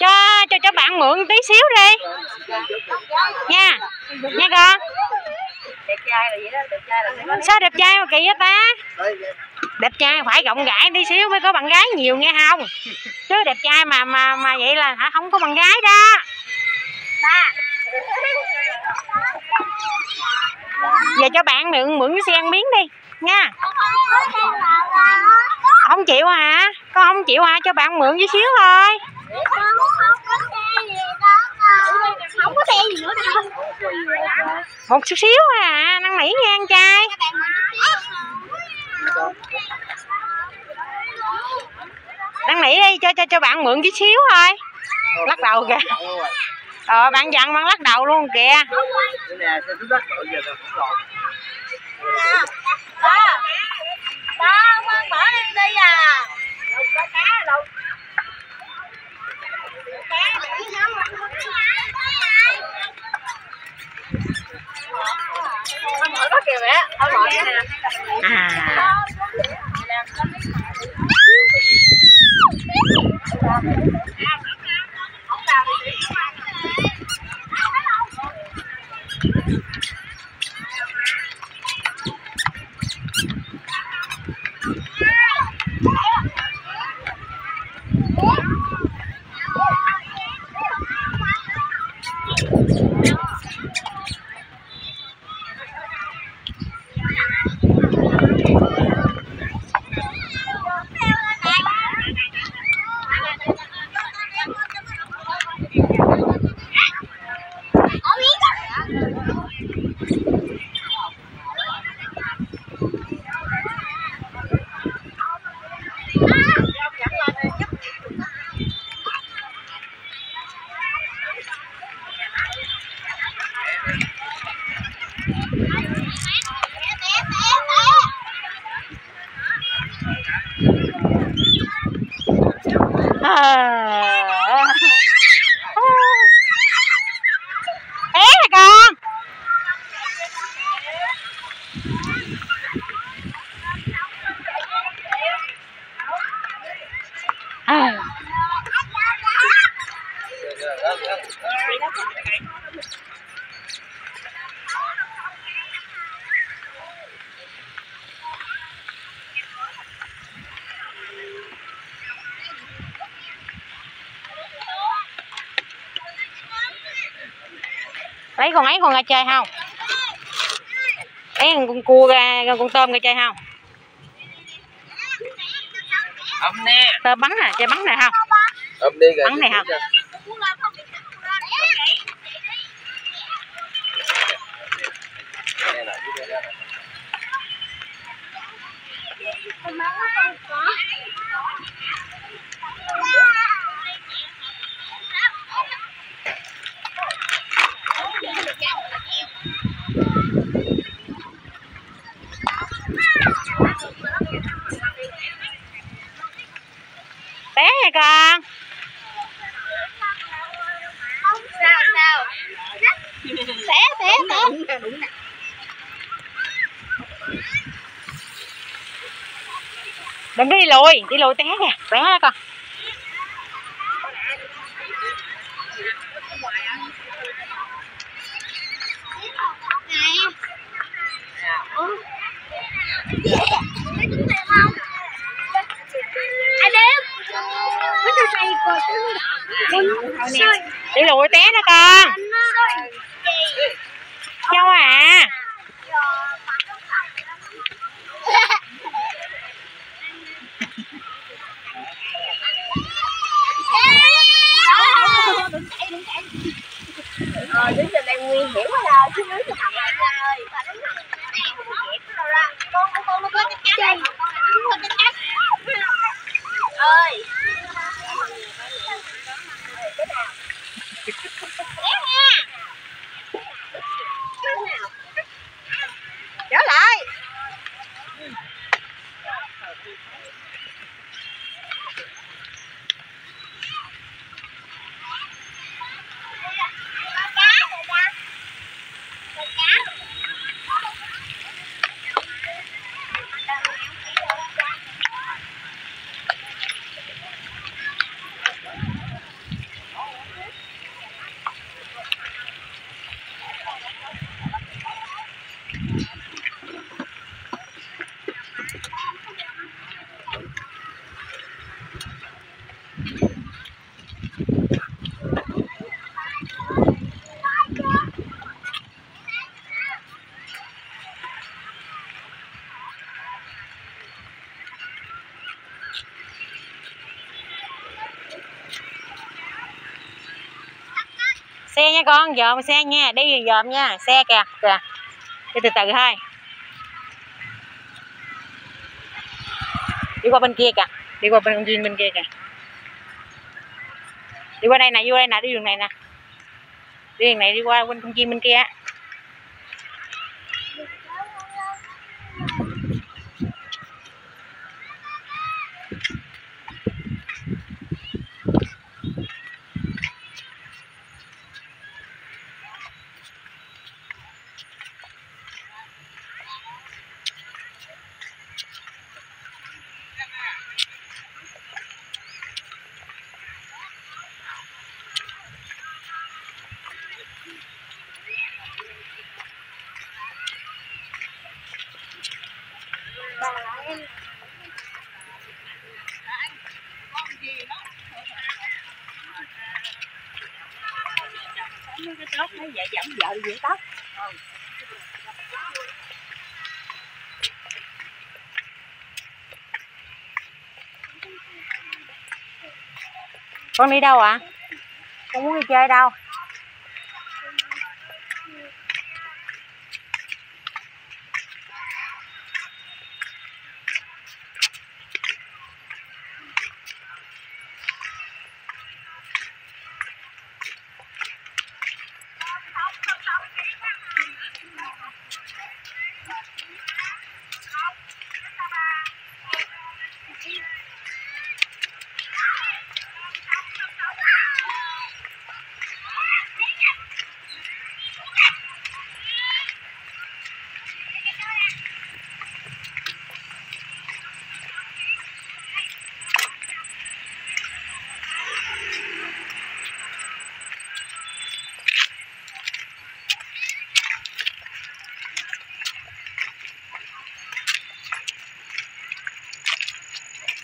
cho cho cho bạn mượn tí xíu đi. Nha nha con. Đẹp trai là vậy đó đẹp trai là sao đẹp trai mà kỳ vậy ta? Đẹp trai phải rộng rãi tí xíu mới có bạn gái nhiều nghe không? Chứ đẹp trai mà mà mà vậy là hả, không có bạn gái đó. Ba giờ cho bạn mượn mượn xe ăn miếng đi, nha không chịu hả con không chịu hả cho bạn mượn chút xíu thôi. Không có xe gì nữa đâu. Một chút xíu à? Năn nỉ nha anh trai. Năn nỉ đi cho cho cho bạn mượn chút xíu thôi. Lắc đầu kìa. Ờ bạn dặn bạn lắc đầu luôn kìa. Nè, ba con bỏ đi đi à. Đâu? Có cá đâu không hỏi có kìa mẹ. Nè. À à. té hả con à. Lấy con ấy con ra chơi không lấy con cua ra con tôm ra chơi không Ấm nè. tôm bắn nè chơi bắn nè không Ấm đi. Bắn này hả? Đây là cái đây đó. té hả con sao sao té té té đừng có đi lùi đi lùi té kìa té đó con. Đi lùi té đó con châu à? Ờ, đứng trên đây nguy hiểm quá là chứ đứng trên mặt ơi. Con con con nó có chắc chắn. Con chắc chắn. Ơi. Cái nào? Kéo nha. Cái nào? Trở lại. cá rồi xe nha con dòm xe nha, đi dòm nha, xe kìa kìa. Đi từ từ thôi. Đi qua bên kia kìa, đi qua bên duyên bên kia kìa. Đi qua đây nè vô đây nè, đi đường này nè. Đi đường này, đi qua bên công bên kia cái tóc nó dễ giảm vợ vậy tóc con đi đâu ạ? Con muốn đi chơi đâu?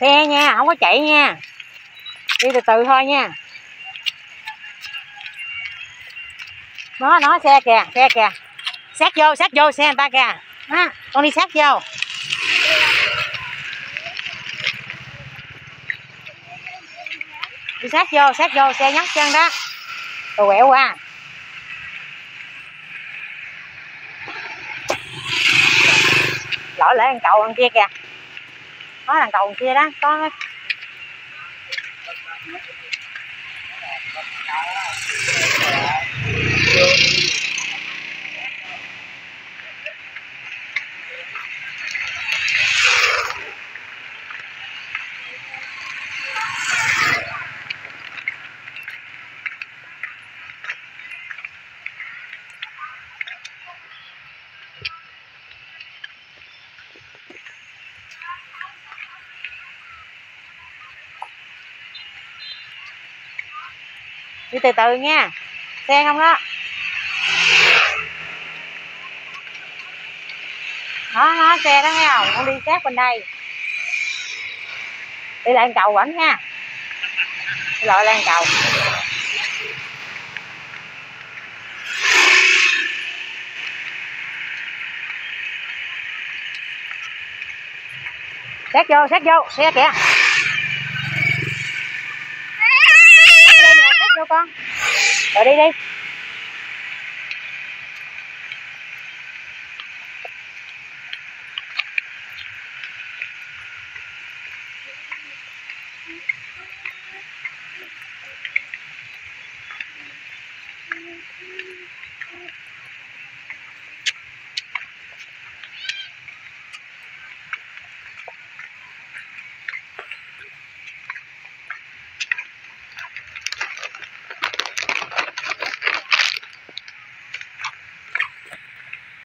Xe nha không có chạy nha. Đi từ từ thôi nha. Nó nó xe kìa xe kìa. Sát vô sát vô xe người ta kìa. À, con đi sát vô. Đi sát vô sát vô xe nhắc chân đó. Rồi quẹo qua lỗi lỡ ăn cậu ăn kia kìa có thằng cầu kia đó có đi từ từ nha. Xe không đó. Đó nó xe đó thấy không? Con đi sát bên đây. Đi lên cầu vẫn nha. Đi lại lên cầu. Xét vô xét vô, xe kìa. con ở đây đi